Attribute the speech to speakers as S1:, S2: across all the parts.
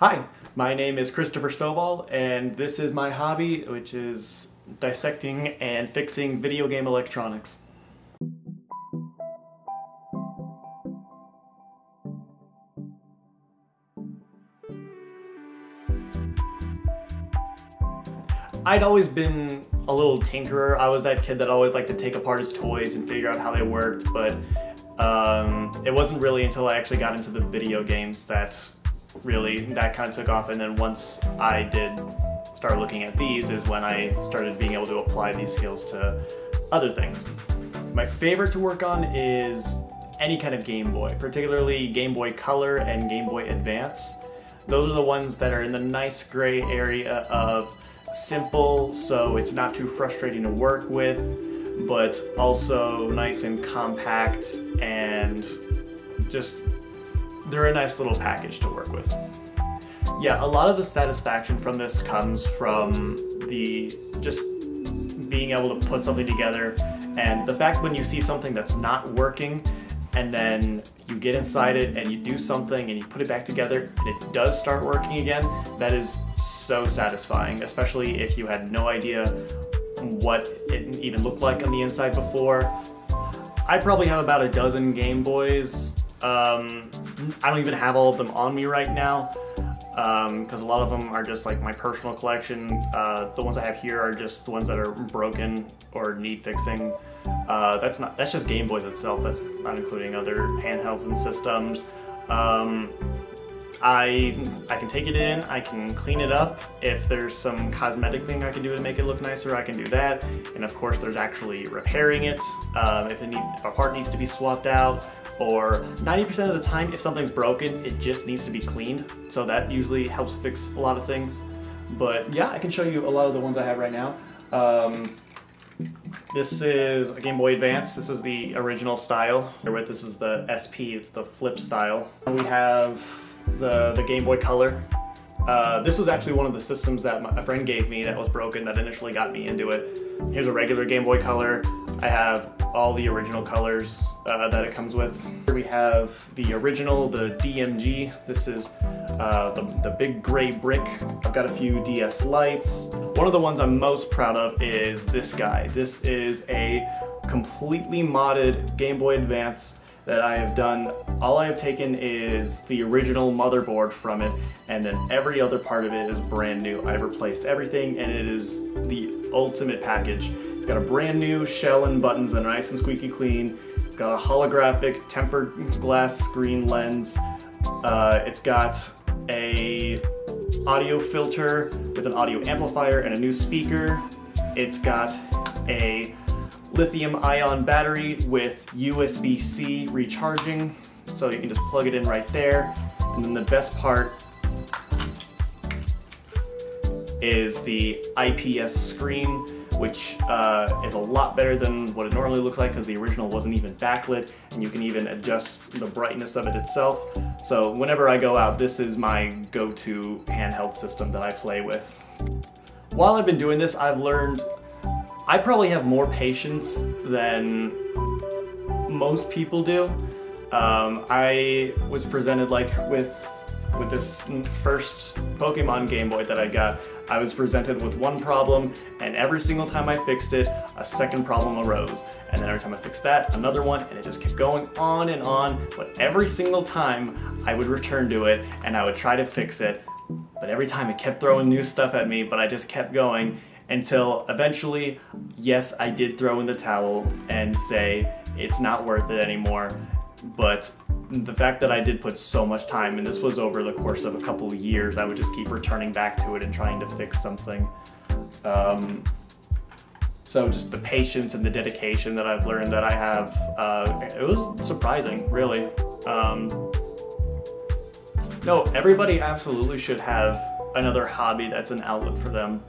S1: Hi, my name is Christopher Stovall, and this is my hobby, which is dissecting and fixing video game electronics. I'd always been a little tinkerer. I was that kid that always liked to take apart his toys and figure out how they worked, but um, it wasn't really until I actually got into the video games that really that kind of took off. And then once I did start looking at these is when I started being able to apply these skills to other things. My favorite to work on is any kind of Game Boy, particularly Game Boy Color and Game Boy Advance. Those are the ones that are in the nice gray area of simple, so it's not too frustrating to work with, but also nice and compact and just they're a nice little package to work with. Yeah, a lot of the satisfaction from this comes from the just being able to put something together and the fact when you see something that's not working and then you get inside it and you do something and you put it back together and it does start working again, that is so satisfying, especially if you had no idea what it even looked like on the inside before. I probably have about a dozen Game Boys. Um, I don't even have all of them on me right now because um, a lot of them are just like my personal collection. Uh, the ones I have here are just the ones that are broken or need fixing. Uh, that's not that's just Game Boys itself. That's not including other handhelds and systems. Um, I I can take it in, I can clean it up. If there's some cosmetic thing I can do to make it look nicer, I can do that. And of course, there's actually repairing it. Um, if, it if a part needs to be swapped out, or 90% of the time, if something's broken, it just needs to be cleaned. So that usually helps fix a lot of things. But yeah, I can show you a lot of the ones I have right now. Um, this is a Game Boy Advance. This is the original style. With this is the SP, it's the flip style. We have the, the Game Boy Color. Uh, this was actually one of the systems that my, a friend gave me that was broken that initially got me into it. Here's a regular Game Boy Color. I have all the original colors uh, that it comes with. Here we have the original, the DMG. This is uh, the, the big gray brick. I've got a few DS Lites. One of the ones I'm most proud of is this guy. This is a completely modded Game Boy Advance that I have done. All I have taken is the original motherboard from it, and then every other part of it is brand new. I've replaced everything, and it is the ultimate package. It's got a brand new shell and buttons that are nice and squeaky clean. It's got a holographic tempered glass screen lens. Uh, it's got a audio filter with an audio amplifier and a new speaker. It's got a lithium ion battery with USB-C recharging. So you can just plug it in right there. And then the best part is the IPS screen, which uh, is a lot better than what it normally looks like because the original wasn't even backlit and you can even adjust the brightness of it itself. So whenever I go out, this is my go-to handheld system that I play with. While I've been doing this, I've learned I probably have more patience than most people do. Um, I was presented like with with this first Pokemon Game Boy that I got, I was presented with one problem, and every single time I fixed it, a second problem arose. And then every time I fixed that, another one, and it just kept going on and on. But every single time, I would return to it, and I would try to fix it. But every time it kept throwing new stuff at me, but I just kept going, until eventually, yes, I did throw in the towel and say it's not worth it anymore. But the fact that I did put so much time, and this was over the course of a couple of years, I would just keep returning back to it and trying to fix something. Um, so just the patience and the dedication that I've learned that I have, uh, it was surprising, really. Um, no, everybody absolutely should have another hobby that's an outlet for them.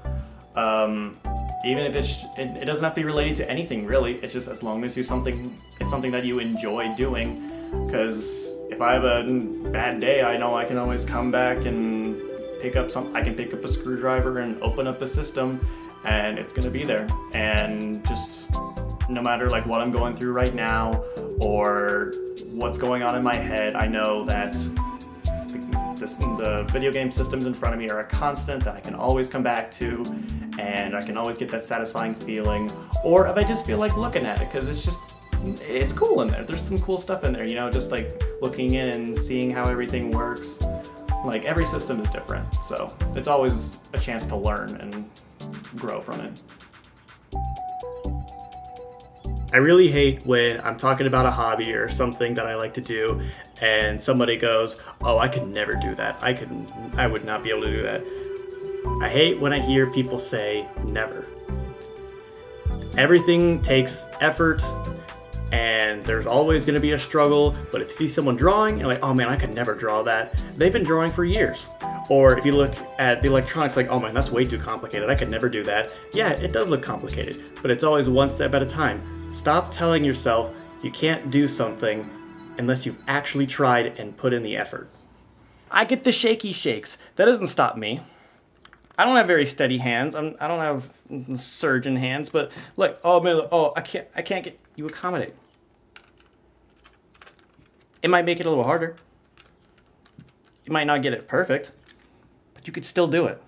S1: Um, even if it's it, it, doesn't have to be related to anything really. It's just as long as you something it's something that you enjoy doing. Because if I have a bad day, I know I can always come back and pick up some. I can pick up a screwdriver and open up the system, and it's gonna be there. And just no matter like what I'm going through right now or what's going on in my head, I know that this, the video game systems in front of me are a constant that I can always come back to and I can always get that satisfying feeling. Or if I just feel like looking at it because it's just, it's cool in there. There's some cool stuff in there, you know, just like looking in and seeing how everything works. Like every system is different, so it's always a chance to learn and grow from it. I really hate when I'm talking about a hobby or something that I like to do and somebody goes, "Oh, I could never do that. I could I would not be able to do that." I hate when I hear people say never. Everything takes effort and there's always going to be a struggle, but if you see someone drawing and like, "Oh man, I could never draw that." They've been drawing for years. Or if you look at the electronics, like, oh man, that's way too complicated. I could never do that. Yeah, it does look complicated, but it's always one step at a time. Stop telling yourself you can't do something unless you've actually tried and put in the effort. I get the shaky shakes. That doesn't stop me. I don't have very steady hands. I'm, I do not have surgeon hands, but look, oh man, oh, I can't, I can't get you accommodate. It might make it a little harder. You might not get it perfect, but you could still do it.